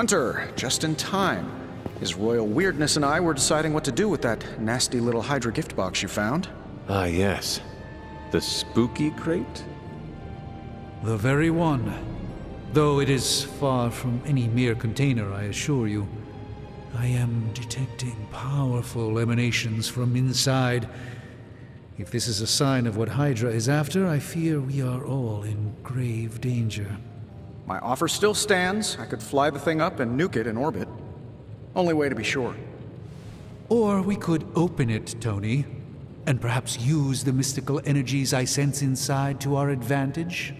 Hunter, just in time. His royal weirdness and I were deciding what to do with that nasty little Hydra gift box you found. Ah, yes. The spooky crate? The very one. Though it is far from any mere container, I assure you. I am detecting powerful emanations from inside. If this is a sign of what Hydra is after, I fear we are all in grave danger. My offer still stands. I could fly the thing up and nuke it in orbit. Only way to be sure. Or we could open it, Tony, and perhaps use the mystical energies I sense inside to our advantage.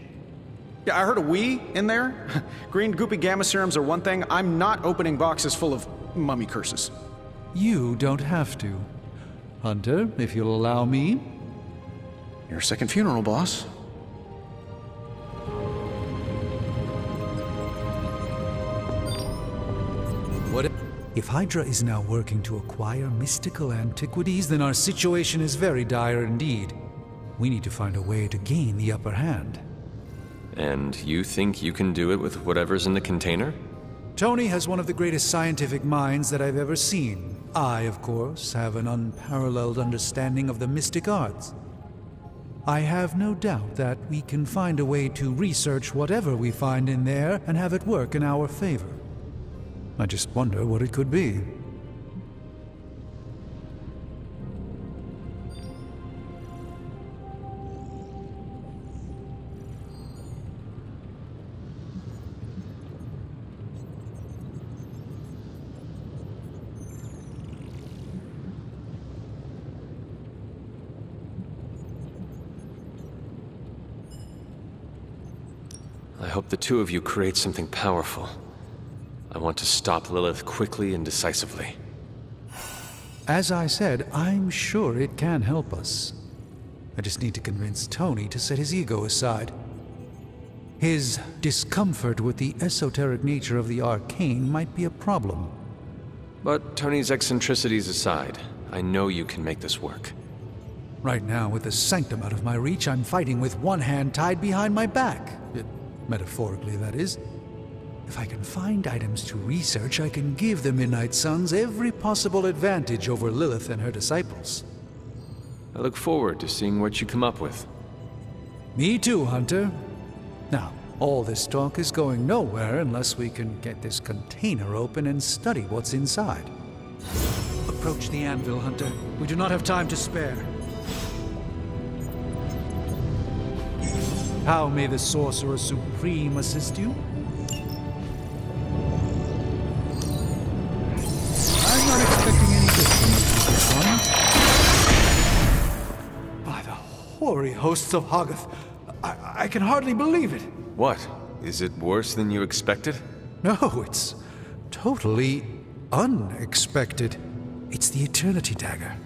Yeah, I heard a we in there. Green goopy gamma serums are one thing. I'm not opening boxes full of mummy curses. You don't have to. Hunter, if you'll allow me. Your second funeral, boss. If Hydra is now working to acquire mystical antiquities, then our situation is very dire indeed. We need to find a way to gain the upper hand. And you think you can do it with whatever's in the container? Tony has one of the greatest scientific minds that I've ever seen. I, of course, have an unparalleled understanding of the mystic arts. I have no doubt that we can find a way to research whatever we find in there and have it work in our favor. I just wonder what it could be. I hope the two of you create something powerful. I want to stop Lilith quickly and decisively. As I said, I'm sure it can help us. I just need to convince Tony to set his ego aside. His discomfort with the esoteric nature of the arcane might be a problem. But Tony's eccentricities aside, I know you can make this work. Right now, with the sanctum out of my reach, I'm fighting with one hand tied behind my back. It, metaphorically, that is. If I can find items to research, I can give the Midnight Suns every possible advantage over Lilith and her disciples. I look forward to seeing what you come up with. Me too, Hunter. Now, all this talk is going nowhere unless we can get this container open and study what's inside. Approach the anvil, Hunter. We do not have time to spare. How may the Sorcerer Supreme assist you? Hoary hosts of Hoggoth, I, I can hardly believe it. What? Is it worse than you expected? No, it's totally unexpected. It's the Eternity Dagger.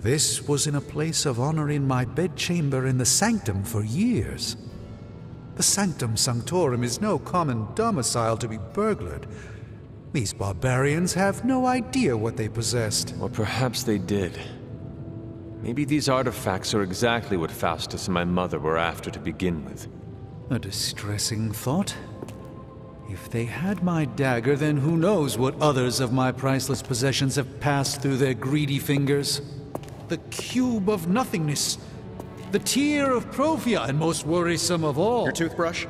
This was in a place of honor in my bedchamber in the sanctum for years. The Sanctum Sanctorum is no common domicile to be burglared. These barbarians have no idea what they possessed. Or perhaps they did. Maybe these artifacts are exactly what Faustus and my mother were after to begin with. A distressing thought. If they had my dagger, then who knows what others of my priceless possessions have passed through their greedy fingers? The cube of nothingness, the tear of Profia, and most worrisome of all. Your toothbrush?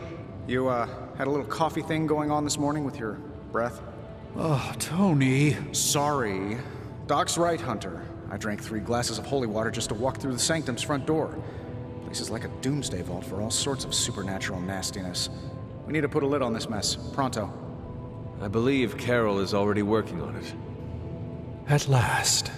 You, uh, had a little coffee thing going on this morning with your breath? Oh, Tony. Sorry. Doc's right, Hunter. I drank three glasses of holy water just to walk through the sanctum's front door. Place is like a doomsday vault for all sorts of supernatural nastiness. We need to put a lid on this mess. Pronto. I believe Carol is already working on it. At last.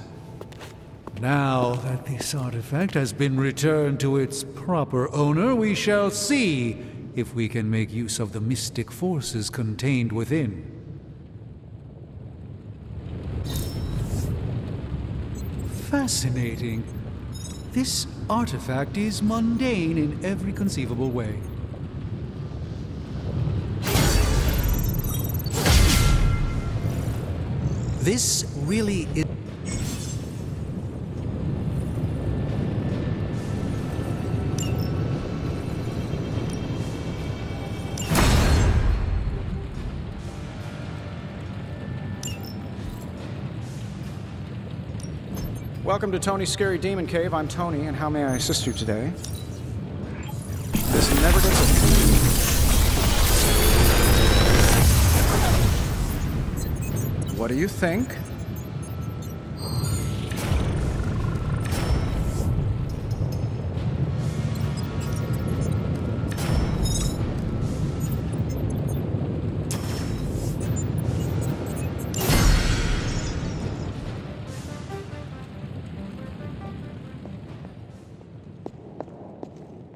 Now that this artifact has been returned to its proper owner, we shall see if we can make use of the mystic forces contained within. Fascinating. This artifact is mundane in every conceivable way. This really is. Welcome to Tony's Scary Demon Cave. I'm Tony, and how may I assist you today? This never gets old. What do you think?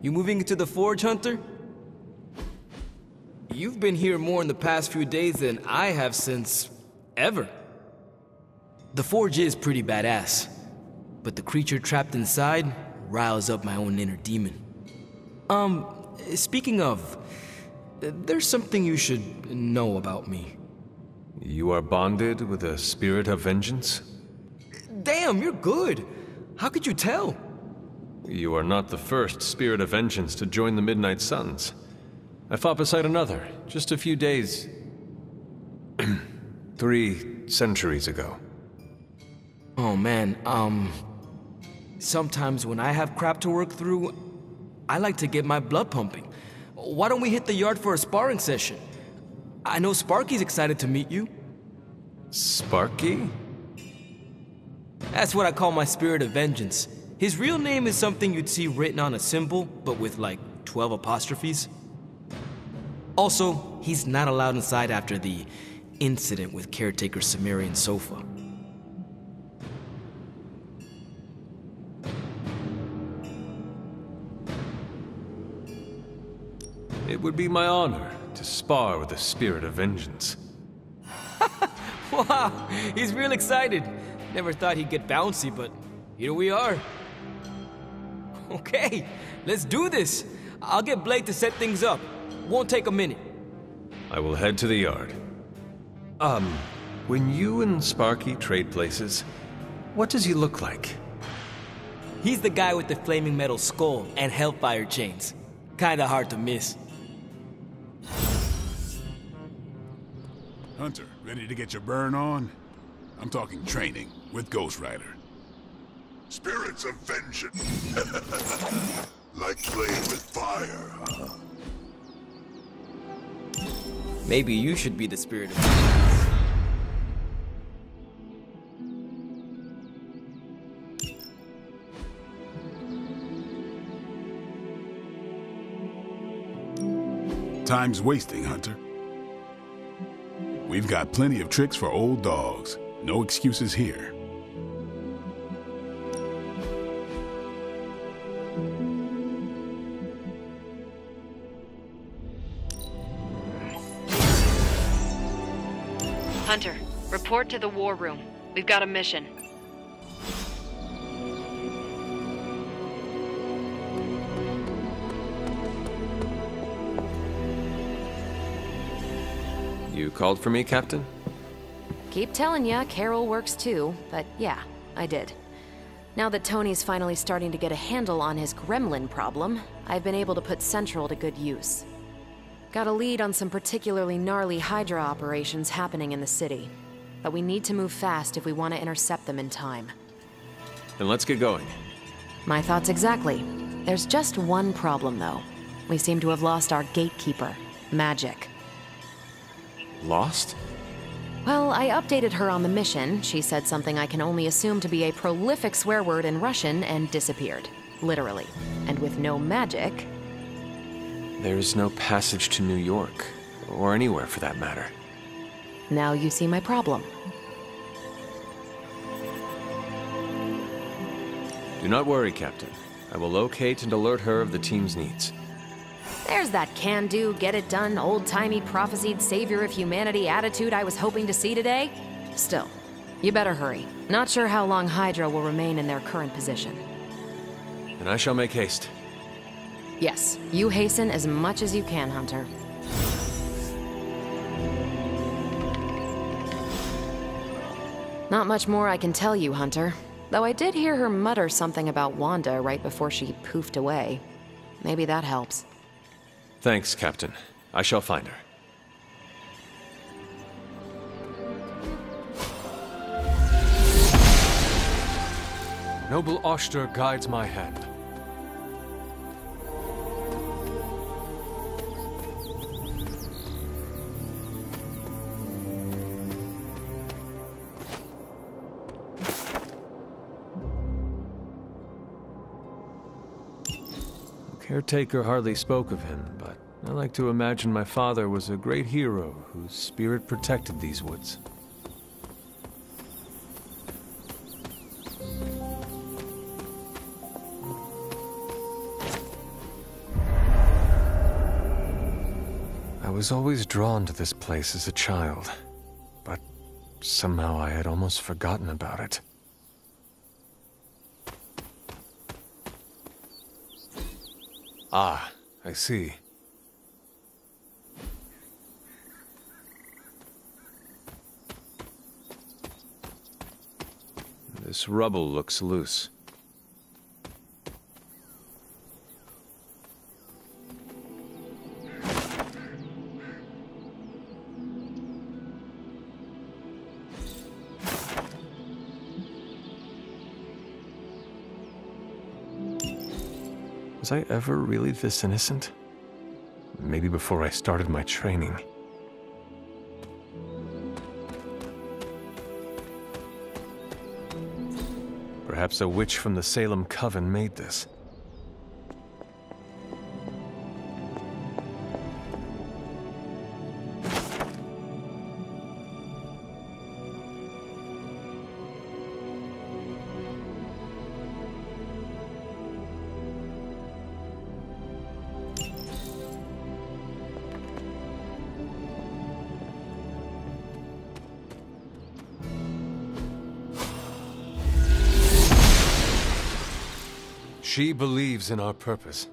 You moving into the Forge, Hunter? You've been here more in the past few days than I have since... ever. The Forge is pretty badass, but the creature trapped inside riles up my own inner demon. Um, speaking of, there's something you should know about me. You are bonded with a spirit of vengeance? Damn, you're good. How could you tell? You are not the first Spirit of Vengeance to join the Midnight Suns. I fought beside another, just a few days... three centuries ago. Oh man, um... Sometimes when I have crap to work through, I like to get my blood pumping. Why don't we hit the yard for a sparring session? I know Sparky's excited to meet you. Sparky? That's what I call my spirit of vengeance. His real name is something you'd see written on a symbol, but with like 12 apostrophes. Also, he's not allowed inside after the incident with caretaker Sumerian Sofa. It would be my honor to spar with the spirit of vengeance. wow, he's real excited. Never thought he'd get bouncy, but here we are. Okay, let's do this. I'll get Blade to set things up. Won't take a minute. I will head to the yard. Um, when you and Sparky trade places, what does he look like? He's the guy with the flaming metal skull and hellfire chains. Kinda hard to miss. Hunter, ready to get your burn on? I'm talking training with Ghost Rider. Spirits of vengeance. like playing with fire, huh? Maybe you should be the spirit of vengeance. Time's wasting, Hunter. We've got plenty of tricks for old dogs. No excuses here. To the war room. We've got a mission. You called for me, Captain? Keep telling ya, Carol works too, but yeah, I did. Now that Tony's finally starting to get a handle on his gremlin problem, I've been able to put Central to good use. Got a lead on some particularly gnarly Hydra operations happening in the city. But we need to move fast if we want to intercept them in time. Then let's get going. My thoughts exactly. There's just one problem, though. We seem to have lost our gatekeeper, Magik. Lost? Well, I updated her on the mission. She said something I can only assume to be a prolific swear word in Russian and disappeared. Literally. And with no Magik... There is no passage to New York, or anywhere for that matter. Now you see my problem. Do not worry, Captain. I will locate and alert her of the team's needs. There's that can-do, get-it-done, old-timey prophesied savior of humanity attitude I was hoping to see today. Still, you better hurry. Not sure how long Hydra will remain in their current position. And I shall make haste. Yes, you hasten as much as you can, Hunter. Not much more I can tell you, Hunter. Though I did hear her mutter something about Wanda right before she poofed away. Maybe that helps. Thanks, Captain. I shall find her. Noble Oshter guides my hand. Caretaker hardly spoke of him, but I like to imagine my father was a great hero whose spirit protected these woods. I was always drawn to this place as a child, but somehow I had almost forgotten about it. Ah, I see. This rubble looks loose. Was I ever really this innocent? Maybe before I started my training. Perhaps a witch from the Salem Coven made this. She believes in our purpose.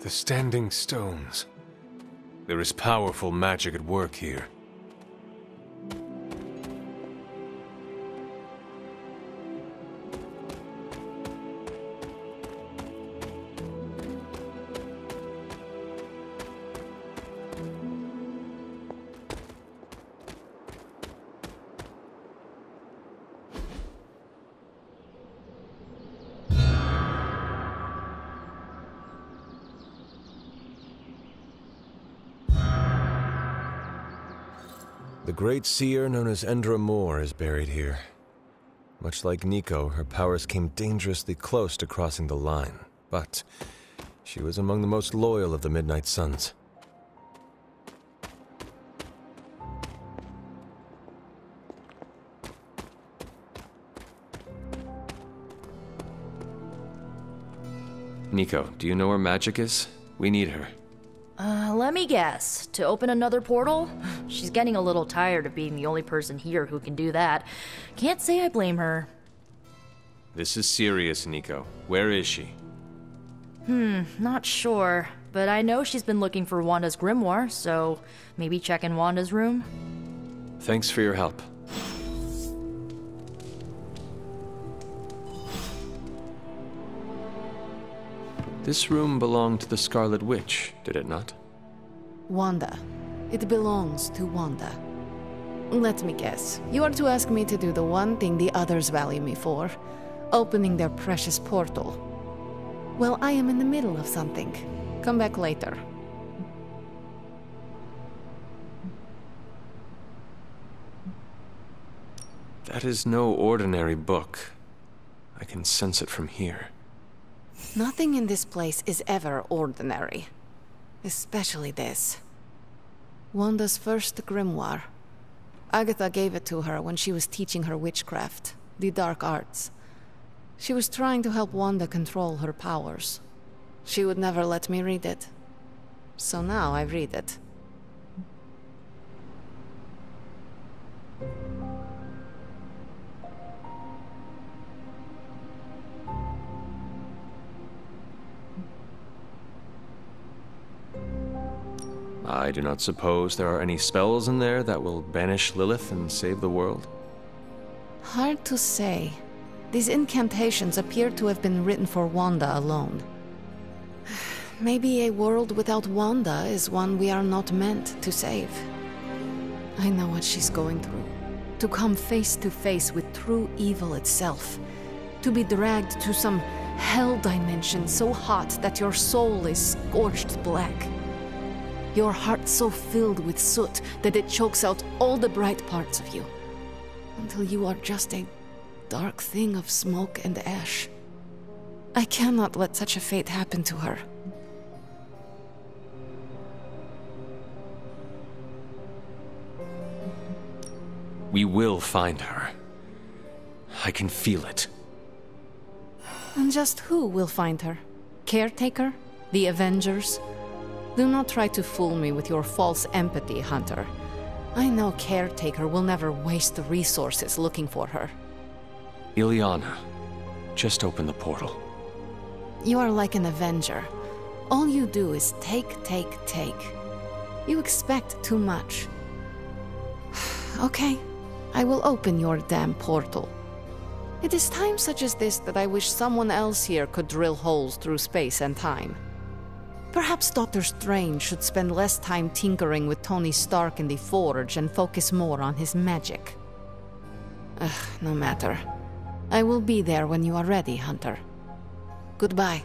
The Standing Stones. There is powerful magic at work here. The great seer known as Endra Moore is buried here. Much like Nico, her powers came dangerously close to crossing the line, but she was among the most loyal of the Midnight Suns. Nico, do you know where Magik is? We need her. Uh, let me guess. To open another portal? She's getting a little tired of being the only person here who can do that. Can't say I blame her. This is serious, Nico. Where is she? Hmm, not sure. But I know she's been looking for Wanda's grimoire, so maybe check in Wanda's room? Thanks for your help. This room belonged to the Scarlet Witch, did it not? Wanda. It belongs to Wanda. Let me guess. You are to ask me to do the one thing the others value me for opening their precious portal. Well, I am in the middle of something. Come back later. That is no ordinary book. I can sense it from here. Nothing in this place is ever ordinary. Especially this. Wanda's first grimoire. Agatha gave it to her when she was teaching her witchcraft, the dark arts. She was trying to help Wanda control her powers. She would never let me read it. So now I read it. I do not suppose there are any spells in there that will banish Lilith and save the world? Hard to say. These incantations appear to have been written for Wanda alone. Maybe a world without Wanda is one we are not meant to save. I know what she's going through. To come face to face with true evil itself. To be dragged to some hell dimension so hot that your soul is scorched black. Your heart so filled with soot that it chokes out all the bright parts of you. Until you are just a dark thing of smoke and ash. I cannot let such a fate happen to her. We will find her. I can feel it. And just who will find her? Caretaker? The Avengers? Do not try to fool me with your false empathy, Hunter. I know Caretaker will never waste the resources looking for her. Illyana, just open the portal. You are like an Avenger. All you do is take, take, take. You expect too much. okay, I will open your damn portal. It is times such as this that I wish someone else here could drill holes through space and time. Perhaps Doctor Strange should spend less time tinkering with Tony Stark in the Forge and focus more on his magic. Ugh, no matter. I will be there when you are ready, Hunter. Goodbye.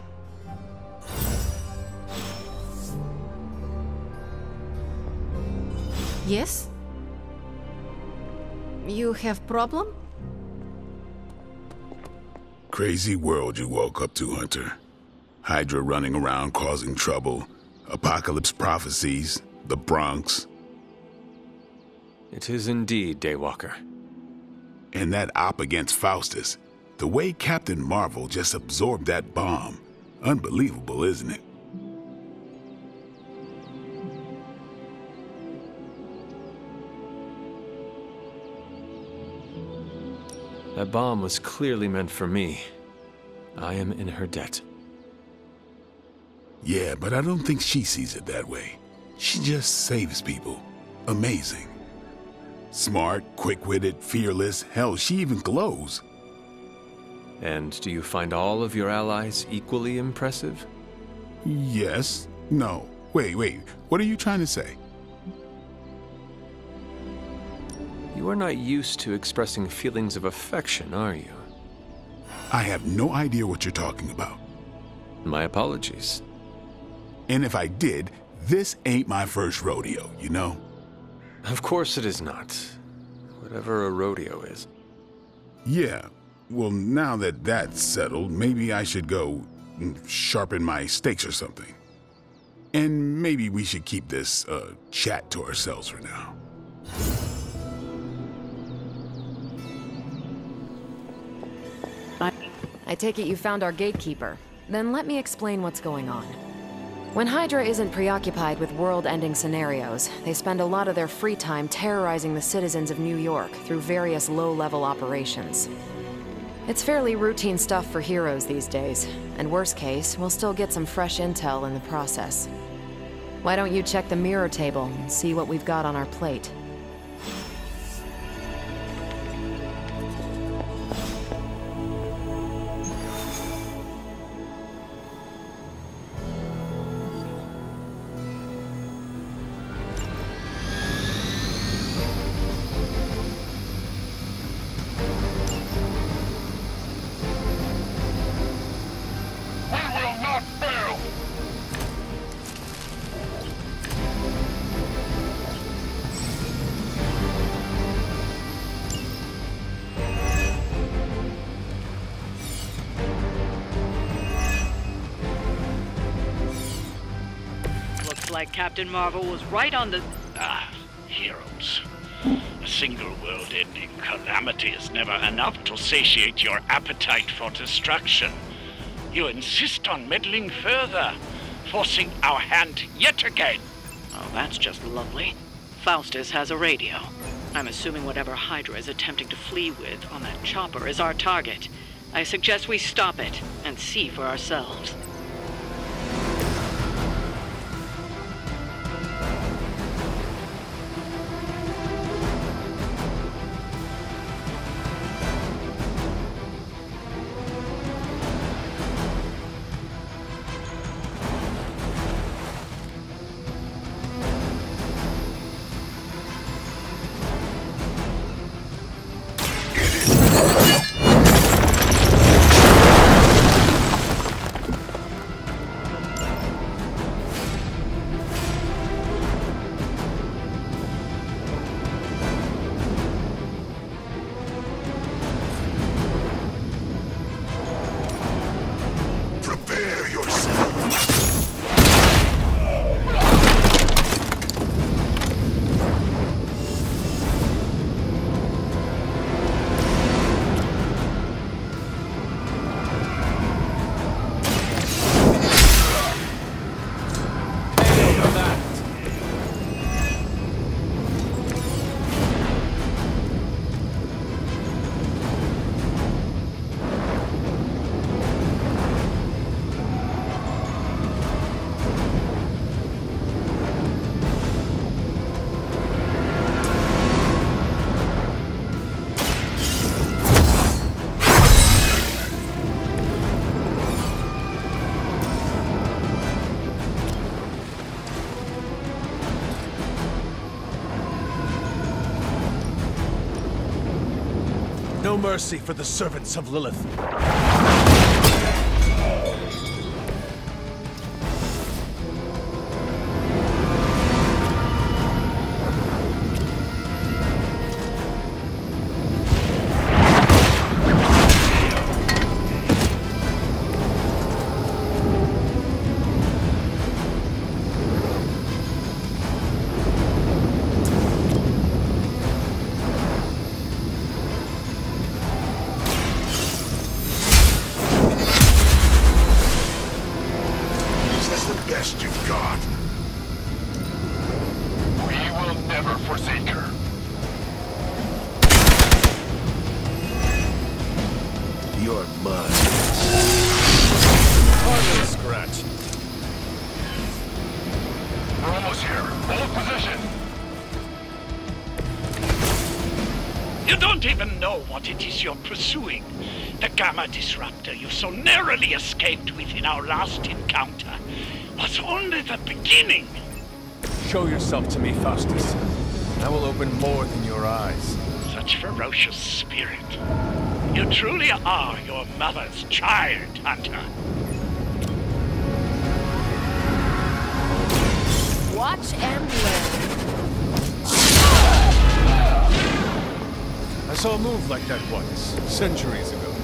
Yes? You have problem? Crazy world you woke up to, Hunter. Hydra running around causing trouble, apocalypse prophecies, the Bronx. It is indeed, Daywalker. And that op against Faustus. The way Captain Marvel just absorbed that bomb. Unbelievable, isn't it? That bomb was clearly meant for me. I am in her debt. Yeah, but I don't think she sees it that way. She just saves people. Amazing. Smart, quick-witted, fearless. Hell, she even glows. And do you find all of your allies equally impressive? Yes. No. Wait, wait. What are you trying to say? You are not used to expressing feelings of affection, are you? I have no idea what you're talking about. My apologies. And if I did, this ain't my first rodeo, you know? Of course it is not. Whatever a rodeo is. Yeah. Well, now that that's settled, maybe I should go sharpen my stakes or something. And maybe we should keep this uh, chat to ourselves for now. I take it you found our gatekeeper. Then let me explain what's going on. When Hydra isn't preoccupied with world-ending scenarios, they spend a lot of their free time terrorizing the citizens of New York through various low-level operations. It's fairly routine stuff for heroes these days, and worst case, we'll still get some fresh intel in the process. Why don't you check the mirror table and see what we've got on our plate? Like Captain Marvel was right on the. Ah, heroes. A single world ending calamity is never enough to satiate your appetite for destruction. You insist on meddling further, forcing our hand yet again. Oh, that's just lovely. Faustus has a radio. I'm assuming whatever Hydra is attempting to flee with on that chopper is our target. I suggest we stop it and see for ourselves. Mercy for the servants of Lilith. Even know what it is you're pursuing. The Gamma Disruptor you so narrowly escaped with in our last encounter was only the beginning. Show yourself to me, Faustus. I will open more than your eyes. Such ferocious spirit. You truly are your mother's child, Hunter. Watch and learn. I saw a move like that once, centuries ago.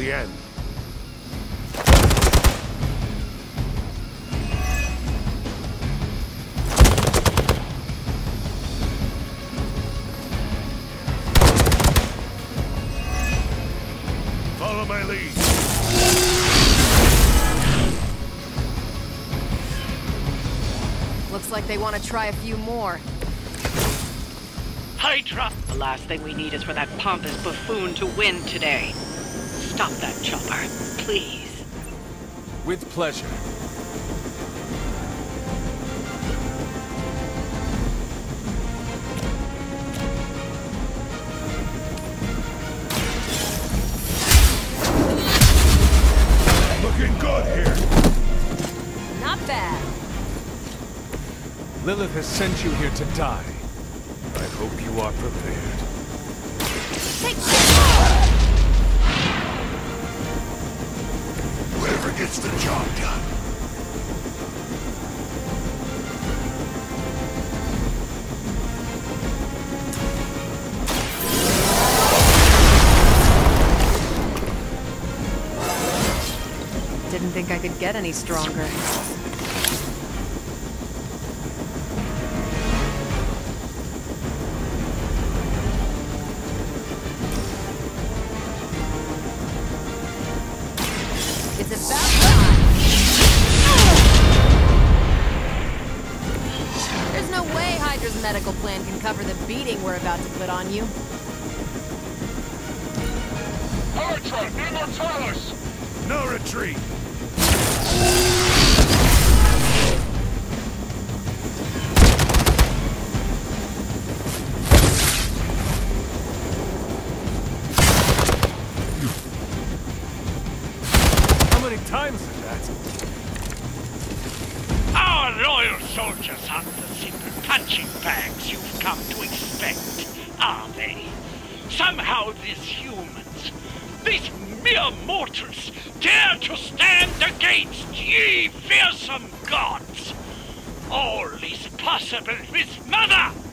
The end. Follow my lead. Looks like they want to try a few more. Hydra! The last thing we need is for that pompous buffoon to win today. Stop that chopper, please. With pleasure. Looking good here. Not bad. Lilith has sent you here to die. I hope you are prepared. Didn't think I could get any stronger. It's about time. There's no way Hydra's medical plan can cover the beating we're about to put on you. To stand against ye fearsome gods! All is possible with Mother!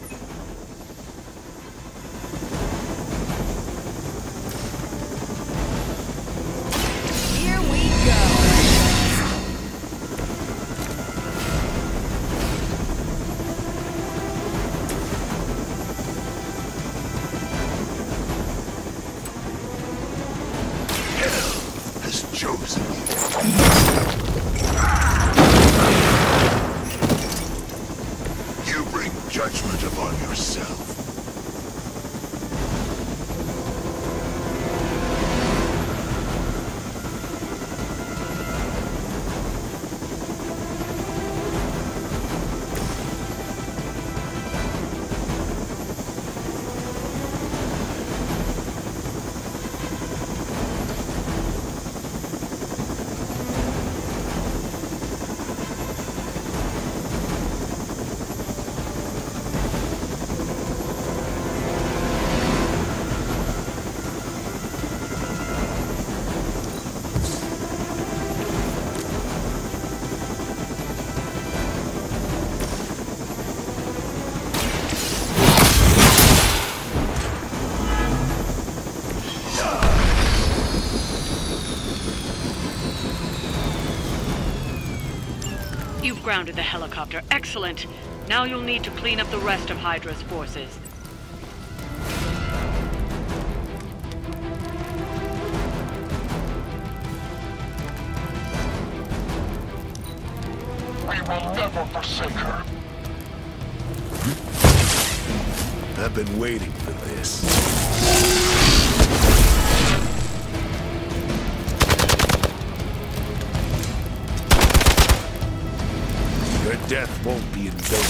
Grounded the helicopter. Excellent. Now you'll need to clean up the rest of Hydra's forces. Death won't be in vain.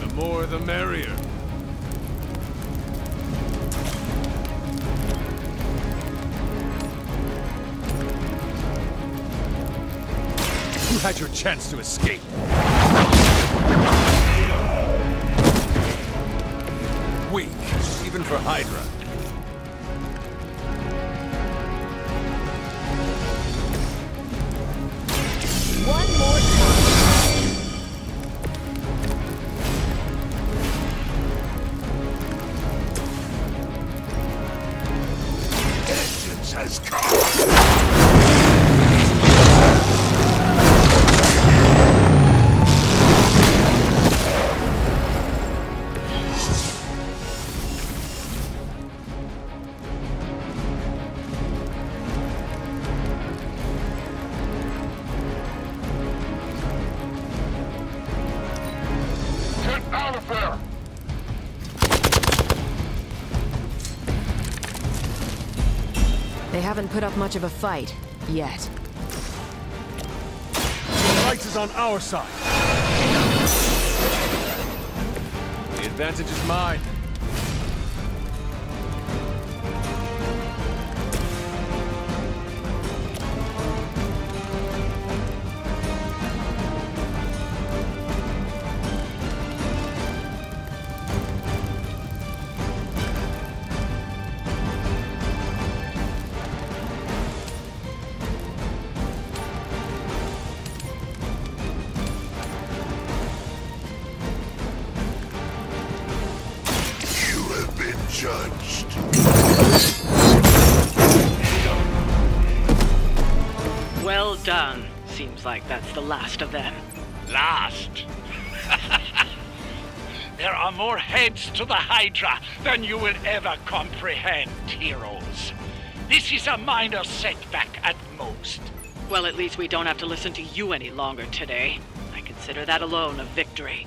The more the merrier. You had your chance to escape. Weak, even for Hydra. Haven't put up much of a fight. Yet. The light is on our side. The advantage is mine. Done. Seems like that's the last of them. Last. there are more heads to the Hydra than you will ever comprehend, heroes. This is a minor setback at most. Well, at least we don't have to listen to you any longer today. I consider that alone a victory.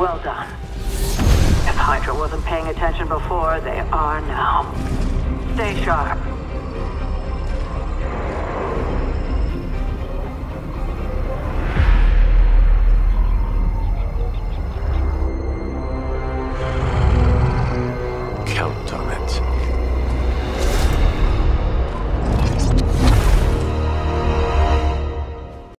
Well done. If Hydra wasn't paying attention before, they are now. Stay sharp.